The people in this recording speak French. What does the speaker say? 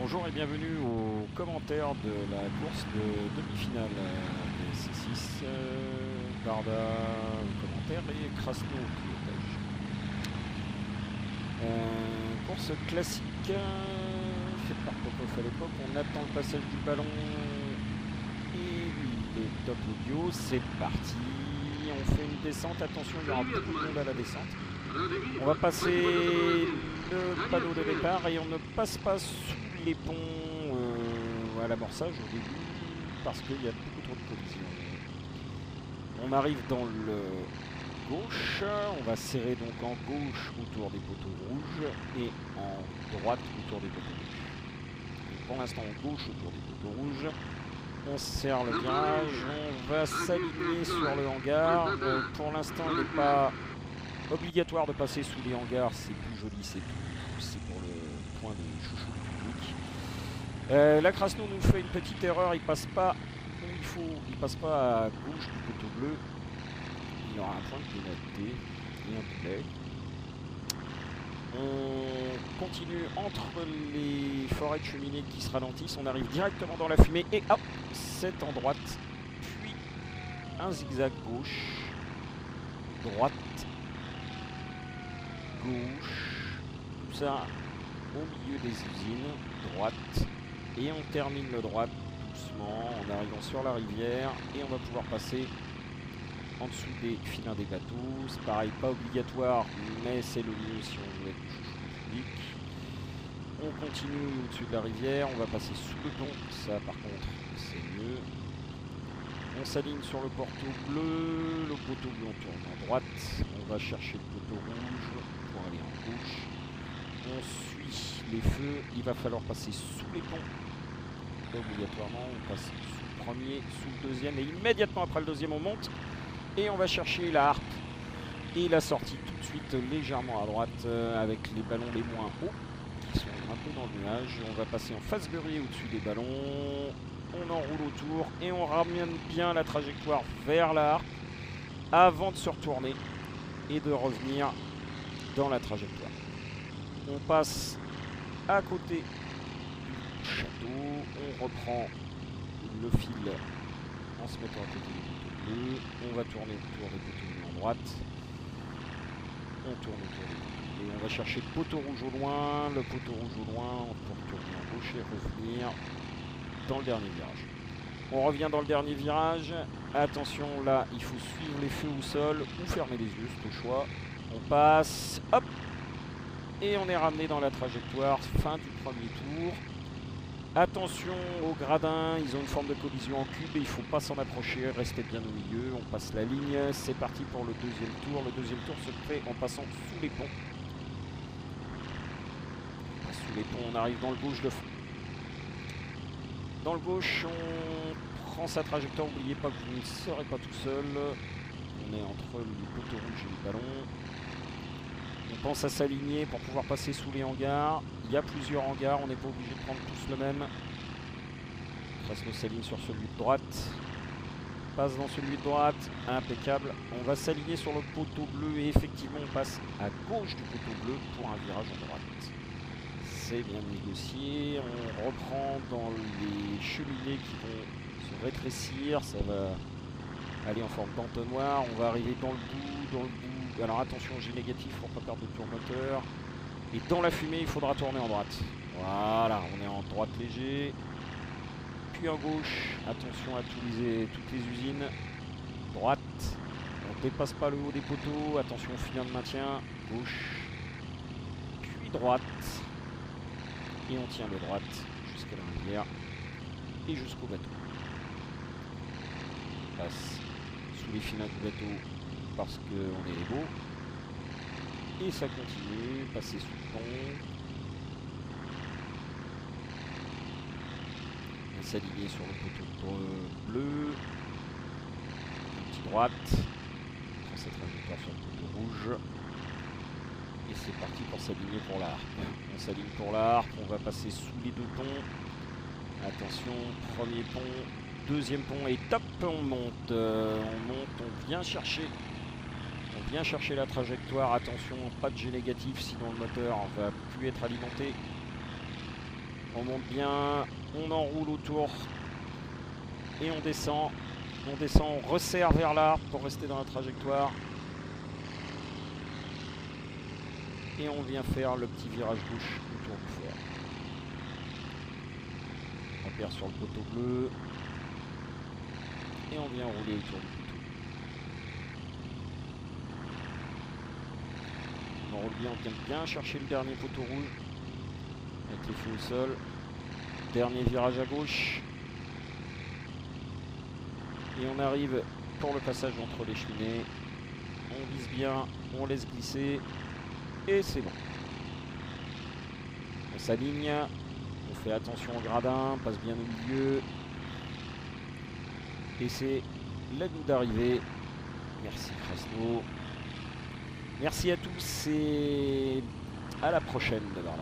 Bonjour et bienvenue aux commentaires de la course de demi-finale des C6. Euh, Barda au commentaire et Krasno au pilotage. Euh, course classique euh, faite par Popov à l'époque. On attend le passage du ballon et les top audio. C'est parti. On fait une descente. Attention, il y aura beaucoup de monde à la descente. On va passer le panneau de départ et on ne passe pas sous les ponts euh, à l'amorçage au début parce qu'il y a beaucoup trop de collisions. On arrive dans le gauche, on va serrer donc en gauche autour des poteaux rouges et en droite autour des poteaux rouges. pour l'instant en gauche autour des poteaux rouges. On serre le virage, on va s'aligner sur le hangar. Euh, pour l'instant il n'est pas obligatoire de passer sous les hangars, c'est plus joli, c'est tout. C'est pour le Euh, la Krasno nous fait une petite erreur, il passe pas où il faut, il passe pas à gauche du poteau bleu. Il aura un point de pénalité et un boulet. On continue entre les forêts de cheminées qui se ralentissent, on arrive directement dans la fumée et hop, c'est en droite, puis un zigzag gauche, droite, gauche, tout ça au milieu des usines, droite, et on termine le droite doucement en arrivant sur la rivière et on va pouvoir passer en dessous des filins des bateaux. C'est pareil, pas obligatoire, mais c'est le mieux si on veut être public. On continue au-dessus de la rivière, on va passer sous le pont, ça par contre c'est mieux. On s'aligne sur le poteau bleu, le poteau bleu on tourne en droite, on va chercher le poteau rouge, aller en gauche. On suit les feux, il va falloir passer sous les ponts. Obligatoirement, on passe sous le premier, sous le deuxième, et immédiatement après le deuxième, on monte. Et on va chercher la harpe et la sortie tout de suite légèrement à droite euh, avec les ballons les moins hauts qui sont un peu dans le nuage. On va passer en face beurrier au-dessus des ballons. On enroule autour et on ramène bien la trajectoire vers la harpe avant de se retourner et de revenir dans la trajectoire. On passe à côté du château, on reprend le fil en se mettant à côté poteaux bleus, on va tourner autour des poteaux bleus en droite, on tourne autour des bleus, on va chercher le poteau rouge au loin, le poteau rouge au loin, on peut retourner en gauche et revenir dans le dernier virage. On revient dans le dernier virage. Attention, là, il faut suivre les feux au sol ou fermer les yeux, c'est au choix. On passe, hop, et on est ramené dans la trajectoire, fin du premier tour. Attention aux gradins, ils ont une forme de collision en cube et il ne faut pas s'en approcher, restez bien au milieu, on passe la ligne, c'est parti pour le deuxième tour. Le deuxième tour se fait en passant sous les ponts. Sous les ponts, on arrive dans le gauche de Dans le gauche, on prend sa trajectoire, n'oubliez pas que vous ne serez pas tout seul. On est entre le poteau rouge et le ballon. Pense à s'aligner pour pouvoir passer sous les hangars. Il y a plusieurs hangars, on n'est pas obligé de prendre tous le même. Krasno s'aligne sur celui de droite. Passe dans celui de droite, impeccable. On va s'aligner sur le poteau bleu et effectivement on passe à gauche du poteau bleu pour un virage en droite. C'est bien négocié. On reprend dans les cheminées qui vont se rétrécir. Ça va aller en forme d'entonnoir. On va arriver dans le bout, dans le bout alors attention, j'ai négatif pour pas perdre de tour moteur. Et dans la fumée, il faudra tourner en droite. Voilà, on est en droite léger. Puis en gauche, attention à tous les, toutes les usines. Droite, on dépasse pas le haut des poteaux. Attention, filin de maintien. Gauche, puis droite. Et on tient le droite jusqu'à la rivière et jusqu'au bateau. On passe sous les filins du bateau parce qu'on est les beaux. Et ça continue, passer sous le pont. On s'aligner sur le poteau bleu. Petite droite. On prend cette trajectoire sur le poteau rouge. Et c'est parti pour s'aligner pour l'arc. On s'aligne pour l'arc, on va passer sous les deux ponts. Attention, premier pont, deuxième pont et top, on monte. Euh, on monte, on vient chercher vient chercher la trajectoire, attention, pas de G négatif, sinon le moteur va plus être alimenté. On monte bien, on enroule autour et on descend. On descend, on resserre vers l'arbre pour rester dans la trajectoire. Et on vient faire le petit virage gauche autour du fort. On perd sur le poteau bleu. Et on vient rouler autour du. On enroule bien, on vient bien chercher le dernier poteau rouge. Avec les feux au sol. Dernier virage à gauche. Et on arrive pour le passage entre les cheminées. On vise bien, on laisse glisser. Et c'est bon. On s'aligne. On fait attention au gradin, passe bien au milieu. Et c'est la d'arrivée. Merci Krasno. Merci à tous et à la prochaine là.